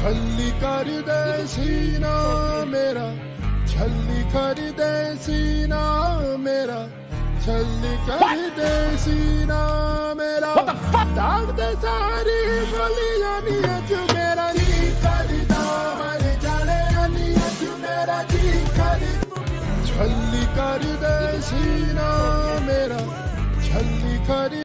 छली कर दे सीना मेरा छली कर दे सीना मेरा छल्ली कर दे सीना मेरा। डाल दे सारी गली यानी अच मेरा जी करदा मर जाने यानी अच मेरा जी कर छल्ली कर दे सीना मेरा छल्ली कर